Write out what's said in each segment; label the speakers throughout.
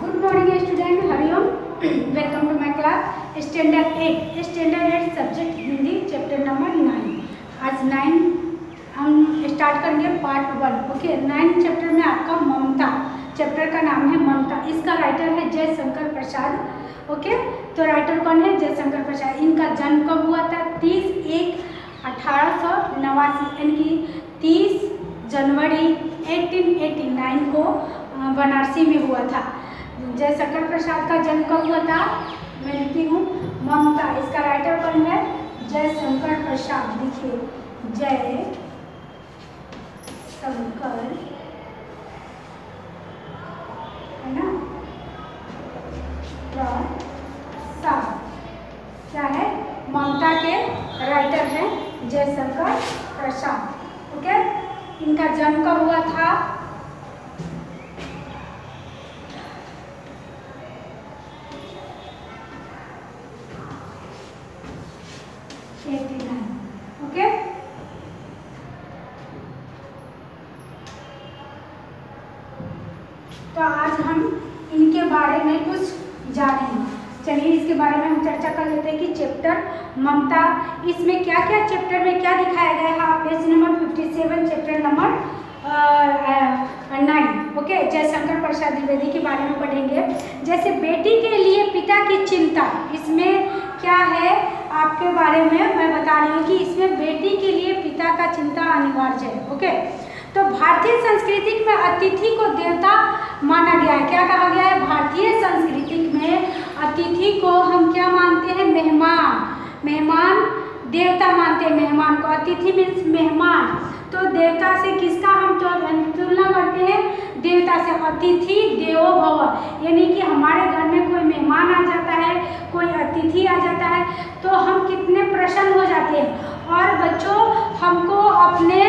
Speaker 1: Good morning, student. Hari Om welcome to my class standard eight standard eight subject Hindi chapter number nine आज nine हम start करेंगे part one okay nine chapter में आपका ममता. Chapter का नाम है ममता. इसका राइटर है जयशंकर प्रसाद. ओके तो राइटर कौन है? जयशंकर प्रसाद. इनका जन्म कब हुआ था? तीस एक अठारह सौ नवासी. यानी कि तीस जनवरी 1889 को बनारसी में हुआ था. जयशंकर प्रसाद का जन्म कब हुआ था? मैं लिखती हूँ, ममता, इसका राइटर कौन है? जयशंकर प्रसाद, लिखिए। जय शंकर, है ना? प्रसाद, क्या है? ममता के राइटर हैं जयशंकर प्रसाद ओके इनका जन्म कब हुआ था ओके तो आज हम इनके बारे में कुछ जानेंगे चलिए इसके बारे में हम चर्चा कर लेते हैं कि चैप्टर ममता, इसमें क्या क्या चैप्टर में क्या दिखाया गया है? Page number fifty seven chapter number nine okay Jaishankar Prasad Dwivedi के बारे में पढ़ेंगे। जैसे बेटी के लिए पिता की चिंता, इसमें क्या है आपके बारे में मैं बता रही हूँ कि इसमें बेटी के लिए पिता का चिंता अनिवार्य है ओके तो भारतीय संस्कृति में अतिथि को देवता माना गया है। क्या कहा गया है? भारतीय संस्कृति में अतिथि को हम क्या मानते हैं? मेहमान मेहमान, देवता मानते हैं मेहमान को, अतिथि मीन्स मेहमान। तो देवता से किसका हम तुलना करते हैं? देवता से अतिथि देवो भव यानी कि हमारे घर में कोई मेहमान आ जाता है, कोई अतिथि आ जाता है तो हम कितने प्रसन्न हो जाते हैं। और बच्चों, हमको अपने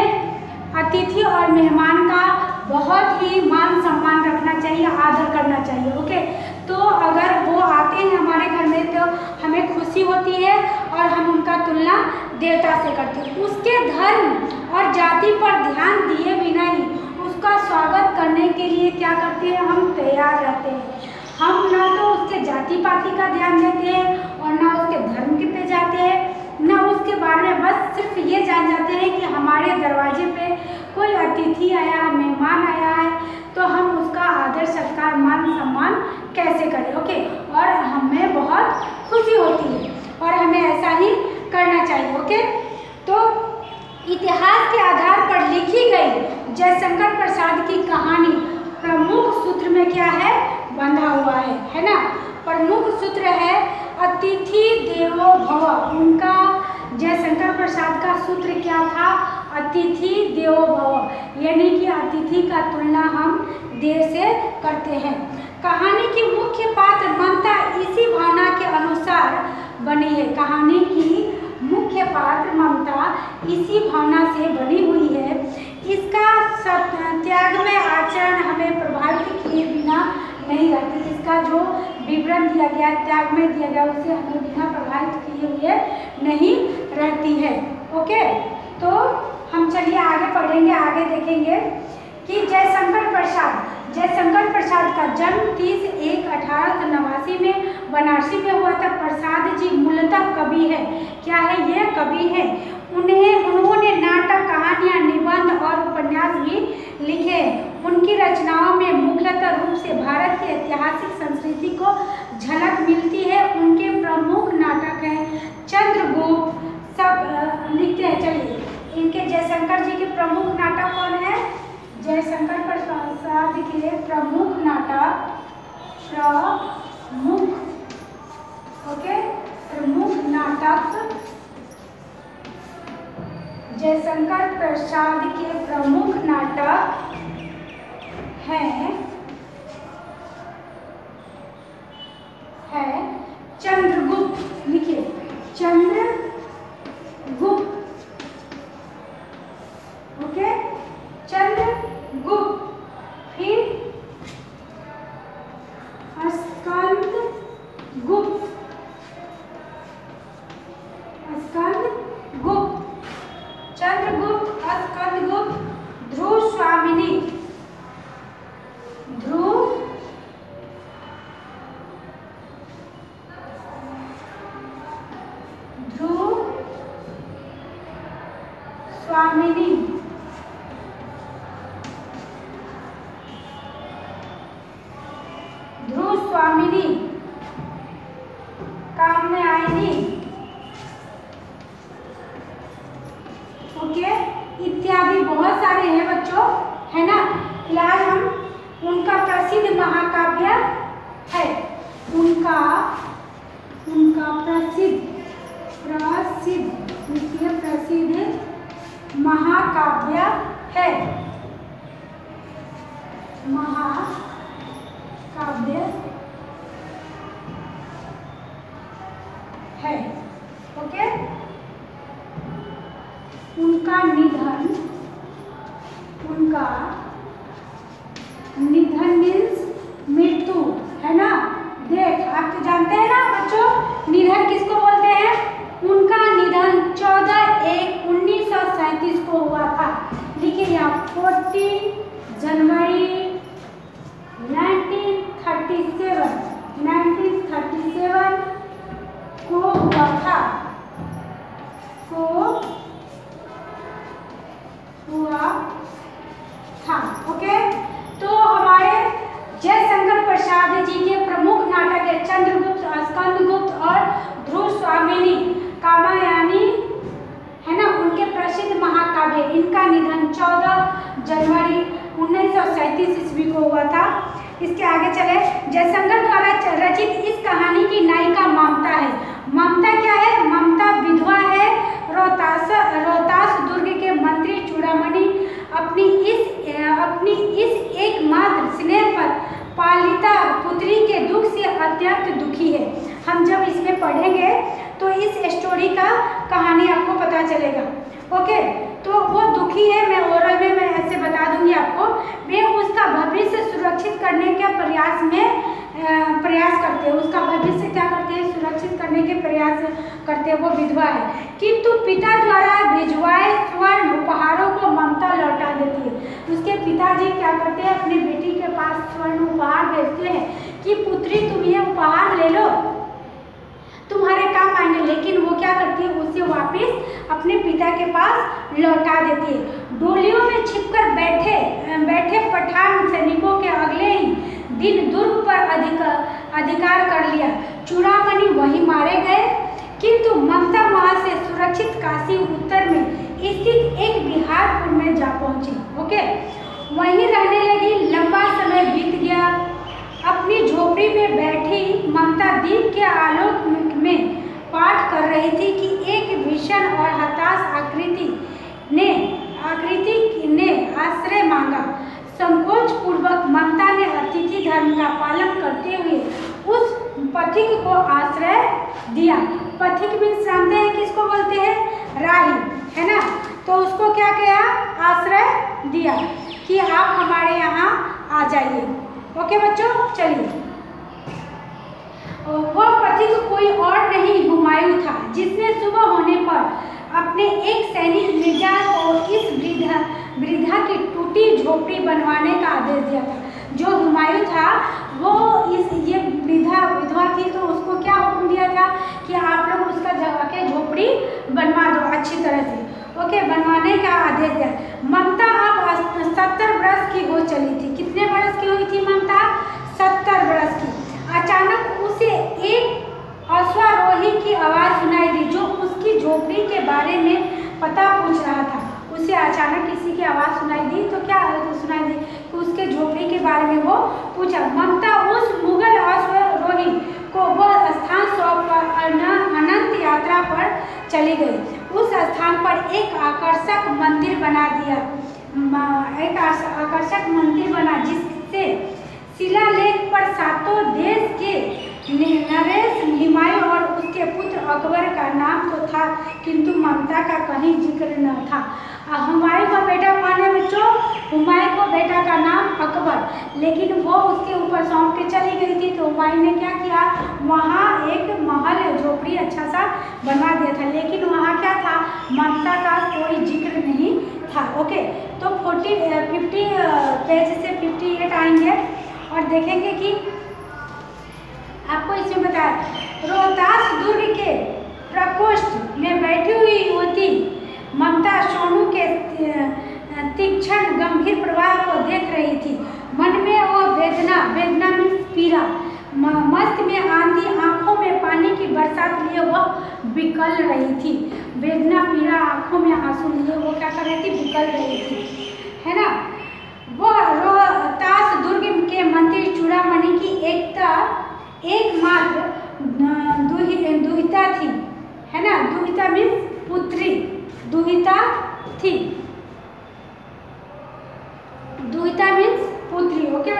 Speaker 1: अतिथि और मेहमान का बहुत ही मान सम्मान रखना चाहिए, आदर करना चाहिए, ओके? तो अगर वो आते हैं हमारे घर में तो हमें खुशी होती है और हम उनका तुलना देवता से करते हैं। उसके धर्म और जाति पर ध्यान दिए बिना ही उसका स्वागत करने के लिए क्या करते हैं? हम तैयार रहते हैं। हम ना तो उसके जाति पाति का ध्यान देते हैं और ना उसके धर्म के पे जाते हैं। न उसके बारे में बस सिर्फ़ ये जान जाते हैं कि हमारे दरवाजे पे कोई अतिथि आया है मेहमान आया है तो हम उसका आदर, सत्कार, मान, सम्मान कैसे करें? ओके? और हमें बहुत खुशी होती है। और हमें ऐसा ही करना चाहिए ओके तो इतिहास के आधार पर लिखी गई जयशंकर प्रसाद की कहानी प्रमुख सूत्र में क्या है? बंधा हुआ है है ना? प्रमुख सूत्र है अतिथि देवो भव। उनका जयशंकर प्रसाद का सूत्र क्या था? अतिथि देवो भव। यानी कि अतिथि का तुलना हम देव से करते हैं। कहानी की मुख्य पात्र ममता इसी भावना के अनुसार बनी। है कहानी की मुख्य पात्र ममता इसी भावना से बनी हुई है। इसका त्याग में आचरण हमें प्रभावित किए बिना नहीं रहती। इसका जो विवरण दिया गया, त्याग में दिया गया, उसे हमें बिना प्रभावित किए हुए नहीं रहती है। ओके? तो हम चलिए आगे पढ़ेंगे, आगे देखेंगे कि जयशंकर प्रसाद जयशंकर प्रसाद का जन्म तीस एक अठारह सौ नवासी में बनारसी में हुआ था, प्रसाद जी मूलतः कवि है। क्या है यह कवि है? उन्हें, उन्होंने नाटक, कहानियाँ, निबंध और उपन्यास भी लिखे। उनकी रचनाओं में मुख्यतः रूप से भारत की ऐतिहासिक संस्कृति को झलक मिलती है। उनके प्रमुख नाटक हैं चंद्रगुप्त, सब लिखते हैं। चलिए, इनके जयशंकर जी के प्रमुख नाटक कौन है? जयशंकर प्रसाद के प्रमुख नाटक प्रमुख ओके? प्रमुख नाटक जयशंकर प्रसाद के प्रमुख नाटक हैं। है। चंद्रगुप्त लिखिए। चंद्रगुप्त प्रसिद्ध प्रसिद्ध द्वितीय प्रसिद्ध महाकाव्य है। महाकाव्य है ओके उनका निधन उनका निधन मीन्स मृत्यु है ना देख आप तो जानते हैं ना बच्चों निधन किसको बोलते हैं उनका निधन 14 एक उन्नीस सौ सैंतीस को हुआ था लिखिए यहाँ फोर्टीन जनवरी 1937 1937 को हुआ था को हुआ था ओके तो हमारे जयशंकर प्रसाद जी के प्रमुख नाटक है चंद्रगुप्त स्कंदगुप्त और ध्रुव स्वामिनी कामायानी है ना उनके प्रसिद्ध इनका निधन 14 जनवरी उन्नीस ईस्वी को हुआ था। इसके आगे चले, जयशंकर द्वारा रचित इस कहानी की नायिका ममता है। ममता क्या है? ममता विधवा है। रोहतास रोहतास दुर्ग के मंत्री चूड़ामणि अपनी इस अपनी इस एकमात्र स्नेह पर पालिता पुत्री के दुख से अत्यंत दुखी है। हम जब इसमें पढ़ेंगे तो इस स्टोरी का कहानी आपको पता चलेगा। ओके तो वो दुखी है, मैं ओरल में मैं ऐसे बता दूँगी आपको, वे उसका भविष्य सुरक्षित करने के प्रयास में प्रयास करते हैं। उसका भविष्य क्या करते हैं? सुरक्षित करने के प्रयास करते हैं। वो विधवा है। किंतु पिता द्वारा भिजवाए स्वर्ण उपहारों को ममता लौटा देती है। उसके पिताजी क्या करते हैं? अपनी बेटी के पास स्वर्ण उपहार भेजते हैं कि, पुत्री, तुम ये उपहार ले लो। तुम्हारे काम आएँगे। लेकिन वो क्या करती है? उसे वापस अपने पिता के पास लौटा देती है। डोलियों में छिपकर बैठे बैठे पठान सैनिकों के अगले ही दिन दुर्ग पर अधिक, अधिकार कर लिया। चूड़ामणि वहीं मारे गए। किंतु ममता वहाँ से सुरक्षित काशी उत्तर में स्थित एक बिहारपुर में जा पहुँची। ओके? वहीं रहने लगी। लंबा समय बीत गया। अपनी झोपड़ी में बैठी ममता दीप के आलोक में पाठ कर रही थी कि एक भीषण और हताश आकृति ने आकृति ने आश्रय मांगा। संकोच पूर्वक ममता ने अतिथि धर्म का पालन करते हुए उस पथिक को आश्रय दिया। पथिक भी जानते हैं किसको बोलते हैं? राही, है ना? तो उसको क्या किया? आश्रय दिया कि आप हमारे यहाँ आ जाइए। ओके बच्चों, चलिए। वह पथिक कोई और नहीं हुमायूं था, जिसने सुबह होने पर अपने एक सैनिक मिर्ज़ा को इस वृद्धा वृद्धा की टूटी झोपड़ी बनवाने का आदेश दिया था। जो हुमायूं था, वो इस, ये वृद्धा, विधवा थी तो उसको क्या हुक्म दिया था कि आप लोग उसका जगह के झोपड़ी बनवा दो अच्छी तरह से। ओके, बनवाने का आदेश दिया। ममता अब सत्तर बरस की हो चली थी। कितने बरस की हुई थी ममता? सत्तर बरस की। अचानक उसे एक अश्वारोही की आवाज़ सुनाई दी, जो उसकी झोपड़ी के बारे में पता पूछ रहा था। उसे अचानक किसी की आवाज़ सुनाई दी तो क्या सुनाई दी कि उसके झोपड़ी के बारे में वो पूछा। ममता उस मुगल अश्वारोही को वह स्थान सौंप अनंत यात्रा पर चली गई। उस स्थान पर एक आकर्षक मंदिर बना दिया। एक आकर्षक मंदिर बना, जिससे शिलालेख पर सातों देश के नरेश, हिमायू और उसके पुत्र अकबर का नाम तो था, किंतु ममता का कहीं ज़िक्र न था। हुमायूं का बेटा कौन है बच्चों हुमायूं को बेटा का नाम अकबर। लेकिन वो उसके ऊपर सौंप के चली गई थी तो हुमायूं ने क्या किया? वहाँ एक महल झोपड़ी अच्छा सा बनवा दिया था। लेकिन वहाँ क्या था? ममता का कोई ज़िक्र नहीं था। ओके तो फोर्टी फिफ्टी पेज से फिफ्टी एट आएँगे। और देखेंगे कि आपको इसमें बताया रोहतास दुर्ग के प्रकोष्ठ में बैठी हुई होती ममता सोनू के तीक्ष्ण गंभीर प्रवाह को देख रही थी। मन में वो वेदना वेदना में पीड़ा मस्त में आंधी, आँखों में पानी की बरसात लिए वह बिकल रही थी। वेदना, पीड़ा, आँखों में आँसू लिए वो क्या कर रही थी? बिकल रही थी। है ना? वह रोहतास दुर्ग के मंत्री चूड़ामणि की एकता एकमात्र दुहिता थी। है ना? दुहिता मीन्स पुत्री। दुहिता थी। दुहिता मीन्स पुत्री। ओके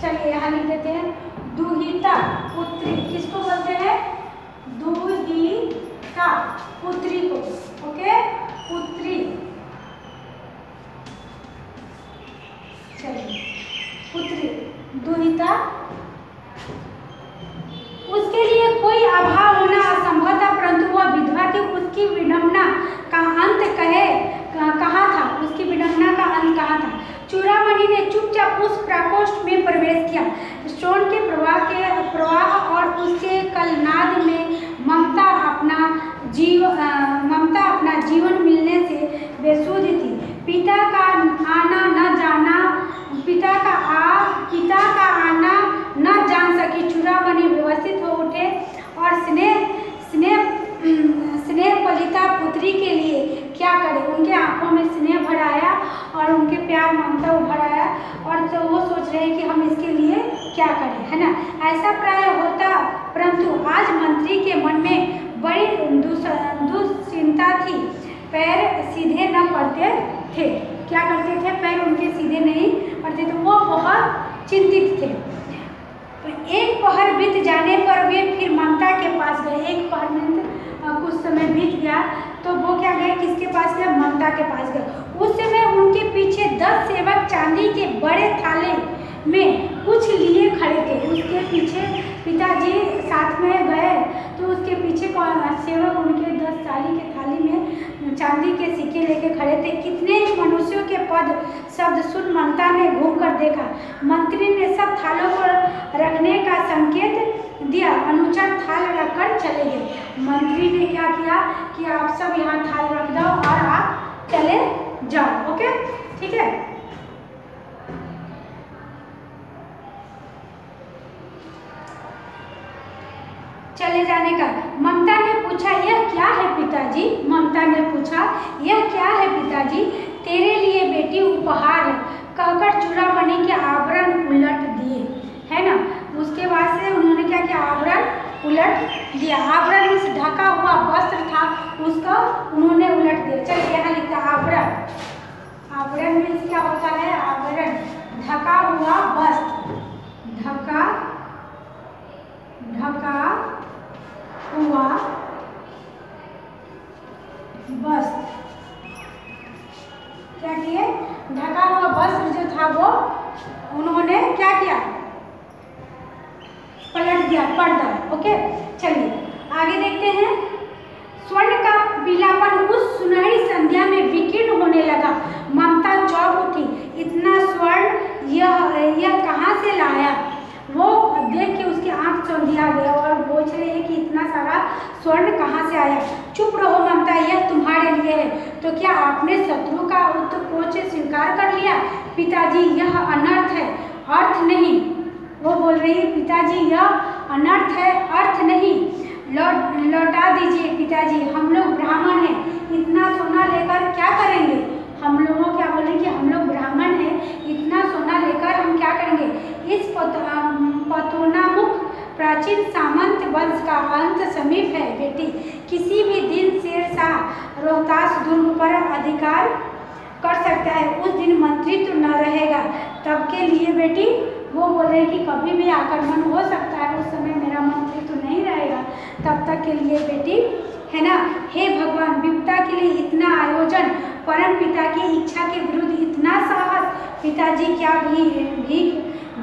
Speaker 1: चलिए, यहाँ लिख देते हैं। दुहिता, पुत्री। किसको बोलते हैं? दुहिता, पुत्री को। ओके पुत्री। चलिए। पुत्री। दुहिता उसके लिए कोई अभाव होना असंभव था, परंतु वह विधवा थी। उसकी विडम्बना का अंत कहे, कहा था? उसकी विडम्बना का अंत कहा था? चूड़ामणि ने चुपचाप उस प्रकोष्ठ में प्रवेश किया। स्टोन के प्रवाह के, प्रवाह और उसके कलनाद में ममता अपना जीव ममता अपना जीवन मिलने से बेसुध थी पिता का आना न जाना पिता का आ पिता का आना न जान सकी चूड़ामणि व्यवस्थित हो उठे और स्नेह स्नेह स्नेह पलिता पुत्री के लिए क्या करे उनके आँखों में स्नेह भराया और उनके प्यार ममता उभराया और तो वो सोच रहे हैं कि हम इसके लिए क्या करें है ना ऐसा प्राय होता परंतु आज मंत्री के मन में बड़ी दुश्चिंता थी पैर सीधे न पड़ते थे क्या करते थे पैर उनके सीधे नहीं पड़ते थे वो बहुत चिंतित थे। एक पहर बीत जाने पर वे फिर ममता के पास गए। एक पहर में कुछ समय बीत गया तो वो क्या गए, किसके पास गए? ममता के पास गए। उस समय उनके पीछे दस सेवक चांदी के बड़े थाले में कुछ लिए खड़े थे। उसके पीछे पिताजी साथ में गए तो उसके पीछे कौन सेवक उनके दस चाली के थाली में चांदी के सिक्के लेके खड़े थे। कितने ही मनुष्यों के पद, शब्द सुन ममता ने घूम कर देखा। मंत्री ने सब थालों पर रखने का संकेत दिया। अनुचर थाल रखकर चले गए। मंत्री ने क्या किया कि आप सब यहाँ थाल रख दो और आप चले जाओ, ओके? ठीक है? चले जाने का। ममता ने पूछा, यह क्या है पिताजी? ममता ने पूछा, यह क्या है पिताजी? तेरे लिए बेटी उपहार है। कहकर चूड़ामणि के आवरण उलट दिए। है ना? उसके बाद से उन्होंने क्या किया? आवरण उलट दिया। आवरण से ढका हुआ वस्त्र था, उसका उन्होंने उलट दिया। चलिए यहाँ लिखा आवरण। आवरण में क्या होता है? आवरण। ढका हुआ वस्त्र। ढका ढका हुआ। वस्त्र क्या किए? ढका हुआ वस्त्र जो था वो, उन्होंने क्या किया? पलट दिया पर्दा ओके, चलिए, आगे देखते हैं। स्वर्ण का पीलापन उस सुनहरी संध्या में विकीर्ण होने लगा। ममता चौक उठी। इतना स्वर्ण, यह यह कहाँ से लाया? वो देख के उसकी आँख चौंधिया गया और पूछ रहे हैं कि इतना सारा स्वर्ण कहाँ से आया? चुप रहो ममता, यह तुम्हारे लिए है। तो क्या आपने शत्रु का उत्कोच स्वीकार कर लिया? पिताजी, यह अनर्थ है। अर्थ नहीं। वो बोल रही है, पिताजी, यह अनर्थ है। अर्थ नहीं। लौट, लौटा दीजिए पिताजी, हम लोग ब्राह्मण हैं। इतना सोना लेकर क्या करेंगे? हम लोगों क्या बोले कि हम लोग ब्राह्मण हैं, इतना सोना लेकर हम क्या करेंगे? इस पतोनामुख प्राचीन सामंत वंश का अंत समीप है, बेटी। किसी भी दिन शेर शाह रोहतास दुर्ग पर अधिकार कर सकता है। उस दिन मंत्रित्व न रहेगा। तब के लिए, बेटी, वो बोल रहे हैं कि कभी भी आक्रमण हो सकता है। उस समय मेरा मंत्री तो नहीं रहेगा। तब तक के लिए, बेटी है ना? हे भगवान विपता के लिए इतना आयोजन, परम पिता की इच्छा के विरुद्ध इतना साहस, पिताजी क्या भी है? भीख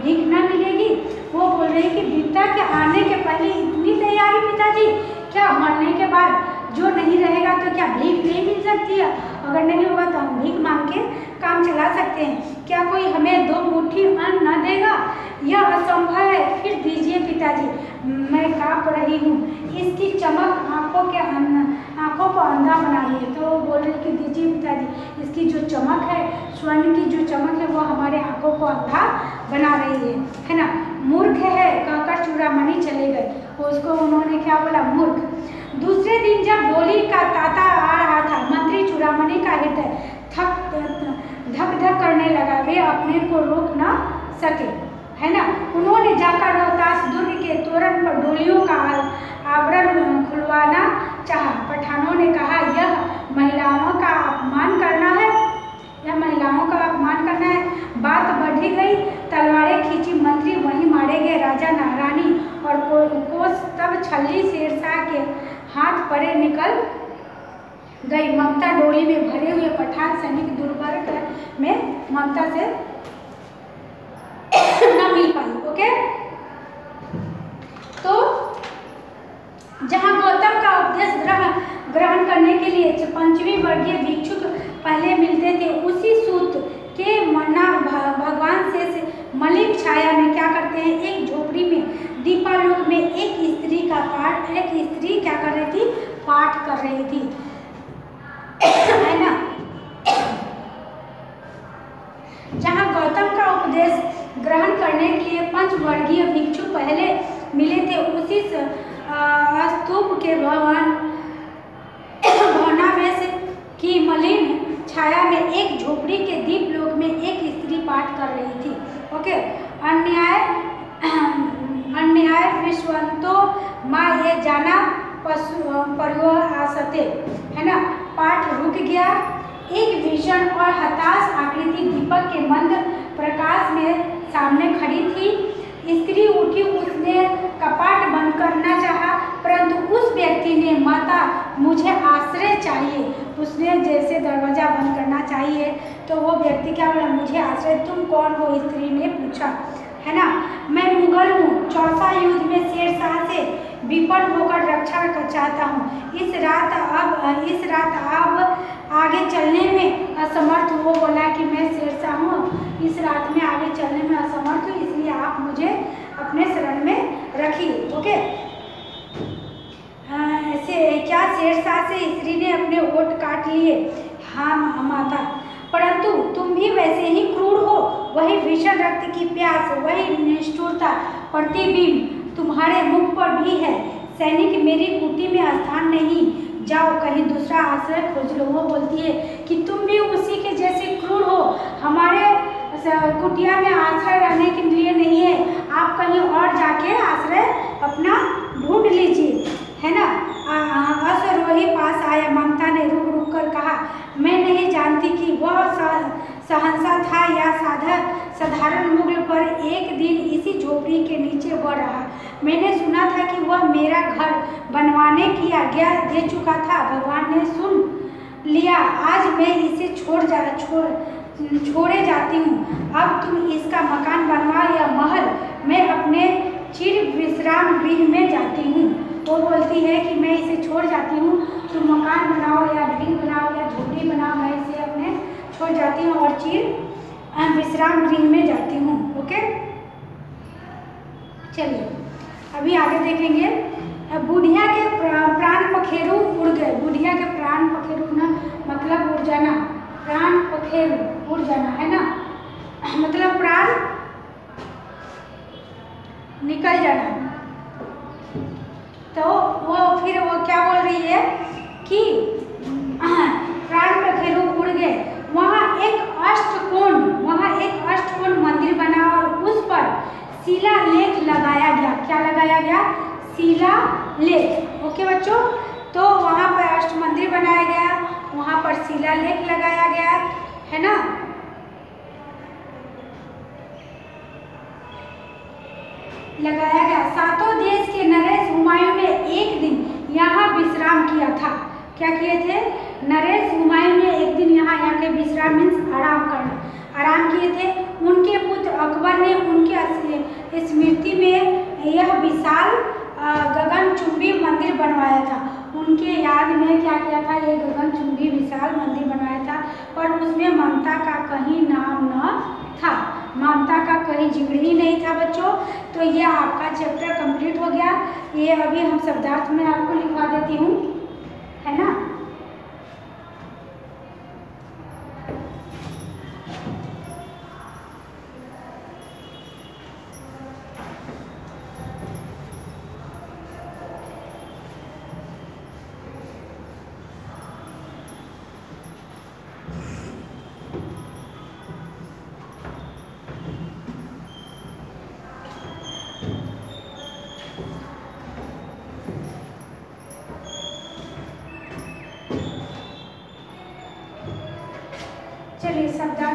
Speaker 1: भीख न मिलेगी? वो बोल रहे हैं कि विपता के आने के पहले इतनी तैयारी, पिताजी? क्या मरने के बाद जो नहीं रहेगा तो क्या भीख नहीं है अगर नहीं होगा तो हम भीख मांग के काम चला सकते हैं। क्या कोई हमें दो मुट्ठी अन्न न देगा? यह असंभव है। फिर दीजिए पिताजी, मैं काँप रही हूँ। इसकी चमक आँखों के आँखों को अंधा बना रही है। तो बोल रहे कि दीजिए पिताजी, इसकी जो चमक है, स्वर्ण की जो चमक है, वो हमारे आँखों को अंधा बना रही है। है ना? मूर्ख है, कहकर चूड़ामणि चले गए। उसको उन्होंने क्या बोला? मूर्ख। दूसरे दिन जब डोली का ताता आ रहा था, मंत्री चूड़ामणि का हृदय थक धक धक करने लगा। वे अपने को रोक न सके, है ना? उन्होंने जाकर रोहतास दुर्ग के तोरण पर डोलियों का आवरण खुलवाना चाहा। पठानों ने कहा, यह महिलाओं का अपमान करना है। यह महिलाओं का अपमान करना है। बात बढ़ी गई। तलवारें खींची मंत्री, वहीं मारे गए राजा नारानी और कोस तब छल्ली शेरशाह के हाथ परे निकल गई। ममता डोली में भरे हुए पठान सैनिक दुर्वर्ग में ममता से न मिल पाई ओके तो जहाँ गौतम का उपदेश ग्रहण ग्रहण करने के लिए पंचवी वर्गीय भिक्षुक पहले मिलते थे उसी सूत के मना भगवान से, से मलिक छाया में क्या करते हैं? एक झोपड़ी में दीपालोक में एक स्त्री का पाठ, एक स्त्री क्या कर रही थी? पाठ कर रही थी। है ना? जहाँ गौतम का उपदेश ग्रहण करने के लिए पंचवर्गीय भिक्षु पहले मिले थे, उसी स्तूप के भवन भवनावेश की मलिन छाया में एक झोपड़ी के दीप लोक में एक स्त्री पाठ कर रही थी। ओके? अन्याय अन्याय विश्वंतो माँ ये जाना पशु परियो आसते है ना रुक गया। एक भीषण और हताश आकृति दीपक के मंद प्रकाश में सामने खड़ी थी। स्त्री उठी, उसने कपाट बंद करना चाहा, परंतु उस व्यक्ति ने, माता, मुझे आश्रय चाहिए। उसने जैसे दरवाज़ा बंद करना चाहिए। तो वो व्यक्ति क्या बोला, मुझे आश्रय? तुम कौन हो? स्त्री ने पूछा। है ना? मैं मुगल हूँ, चौथा युद्ध में शेरशाह से विपन्न होकर रक्षा कर चाहता हूँ। इस रात अब, इस रात अब आगे चलने में असमर्थ वो बोला कि मैं शेरशाह हूँ। इस रात में आगे चलने में असमर्थ हूँ, इसलिए आप मुझे अपने शरण में रखिए, ओके? ऐसे क्या शेरशाह से स्त्री ने अपने ओट काट लिए? हाँ माता परंतु वही भीषण रक्त की प्यास, वही निष्ठुरता, प्रतिबिंब तुम्हारे मुख पर भी है। सैनिक मेरी कुटी में स्थान नहीं। जाओ, कहीं दूसरा आश्रय खोज लो। वो बोलती है कि तुम भी उसी के जैसे क्रूर हो। हमारे कुटिया में आश्रय रहने के लिए नहीं है। आप कहीं और जाके आश्रय अपना ढूंढ लीजिए। है ना? असरोही पास आया। ममता ने रुक रुक कर कहा, मैं नहीं जानती कि वह सहनसा था या साधा, साधारण मुगल पर एक दिन इसी झोपड़ी के नीचे बढ़ रहा। मैंने सुना था कि वह मेरा घर बनवाने की आज्ञा दे चुका था। भगवान ने सुन लिया, आज मैं इसे छोड़ जा, छोड़, छोड़े जाती हूँ। अब तुम इसका मकान बनवा या महल, मैं अपने चिर विश्राम गृह में जाती हूँ। वो बोलती है कि मैं इसे छोड़ जाती हूँ। तुम मकान बनाओ या गृह बनाओ या झोपड़ी बनाओ मैं इसे अपने छोड़ जाती हूँ और चिर विश्राम गृह में जाती हूँ ओके चलिए, अभी आगे देखेंगे। बुढ़िया के प्राण पखेरु उड़ गए। बुढ़िया के प्राण पखेरु ना मतलब उड़ जाना। प्राण पखेरु उड़ जाना, है ना? मतलब प्राण निकल जाना। तो वो फिर वो क्या बोल रही है कि, प्राण पखेरु उड़ गए। वहाँ एक अष्टकोण, वहाँ एक अष्टकोण मंदिर बना और उस पर शिला लेख लगाया गया। क्या लगाया गया? शिला लेख। ओके बच्चों? तो वहाँ पर अष्ट मंदिर बनाया गया, वहाँ पर शिला लेख लगाया गया, है ना? लगाया गया। सातों देश के नरेश हुमायूं ने एक दिन यहाँ विश्राम किया था। क्या किए थे? नरेश हुमायूं ने एक दिन यहाँ यहाँ के विश्राम मीन्स आराम करना, आराम किए थे। उनके पुत्र अकबर ने उनके स्मृति में यह विशाल गगनचुंबी मंदिर बनवाया था। उनके याद में क्या किया था? ये गगनचुंबी विशाल मंदिर बनवाया था पर उसमें ममता का कहीं नाम न था। ममता का कहीं ज़िक्र ही नहीं था बच्चों। तो ये आपका चैप्टर कंप्लीट हो गया। ये अभी हम शब्दार्थ में आपको लिखवा देती हूँ। है ना?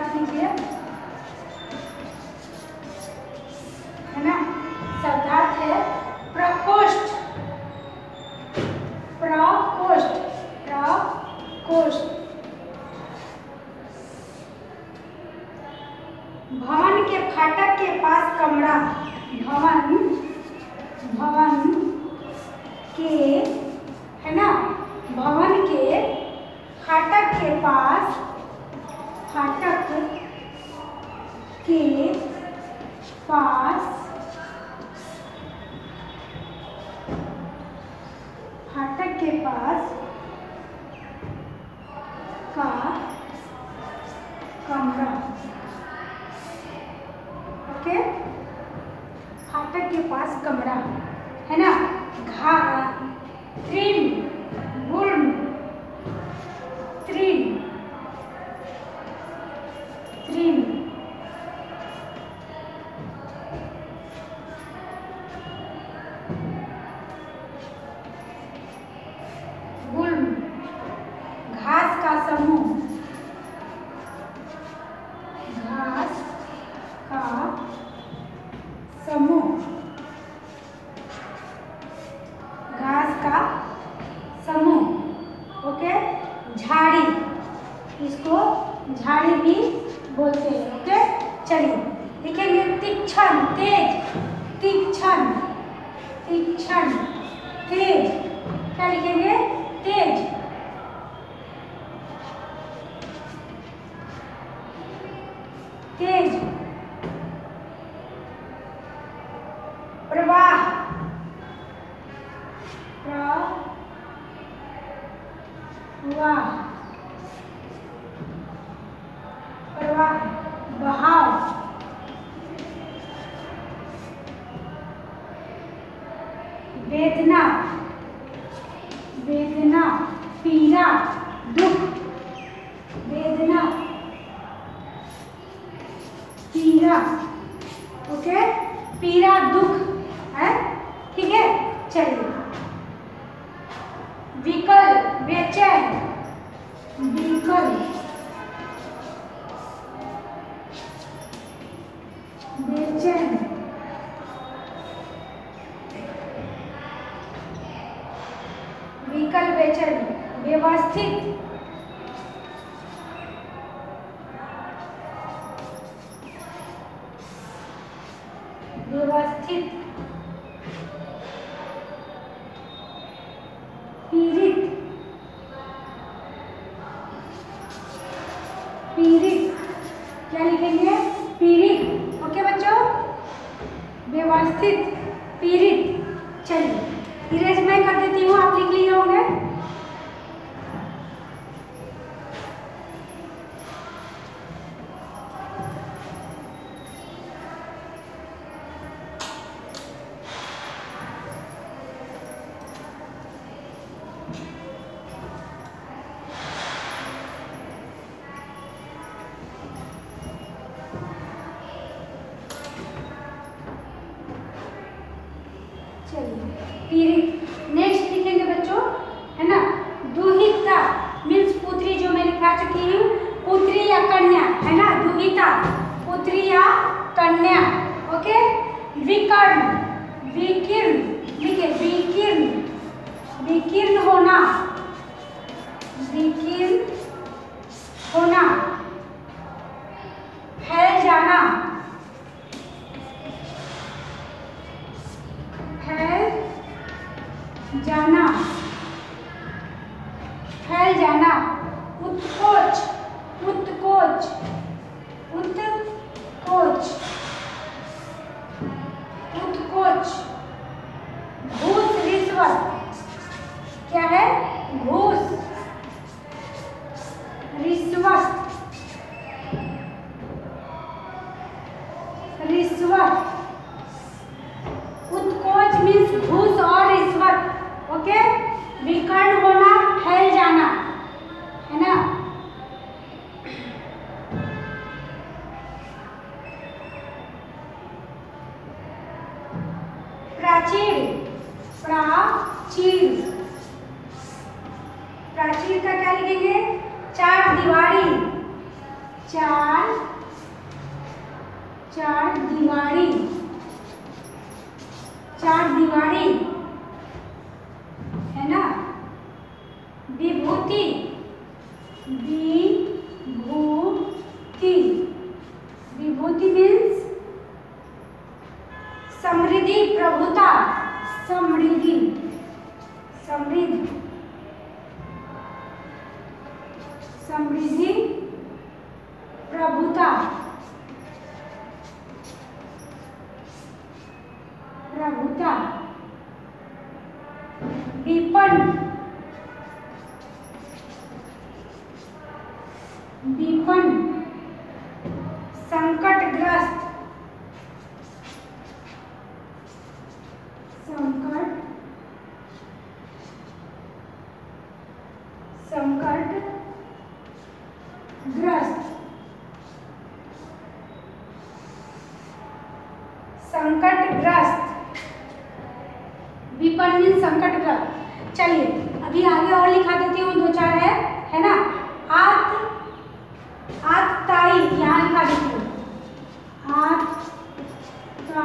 Speaker 1: Thank here. पास कमरा है ना? घा ट्रेन लिए तेज। निकल वेचन व्यवस्थित पीरित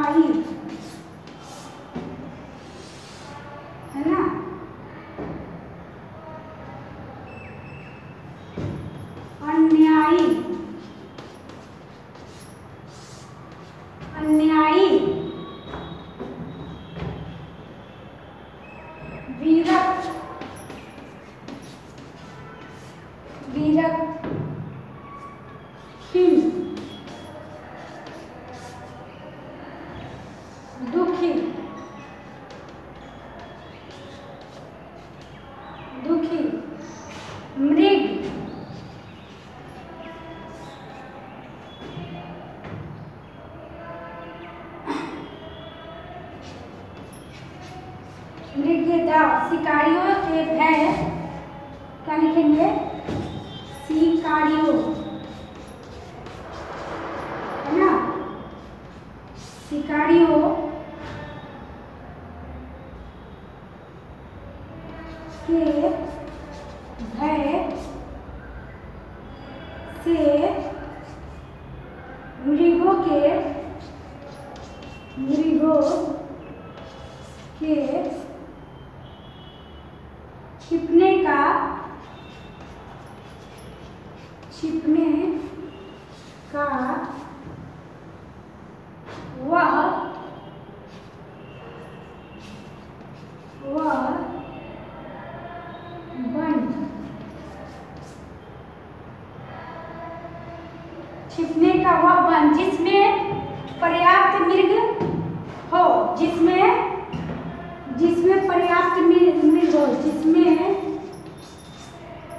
Speaker 1: नहीं शिकारियों के भय क्या लिखेंगे शिकारियों है ना? शिकारियों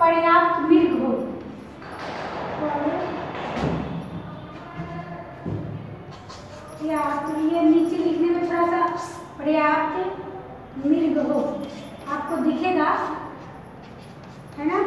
Speaker 1: पर्याप्त मृग हो। तो ये नीचे लिखने में थोड़ा सा पर्याप्त मृग हो। आपको दिखेगा, है ना?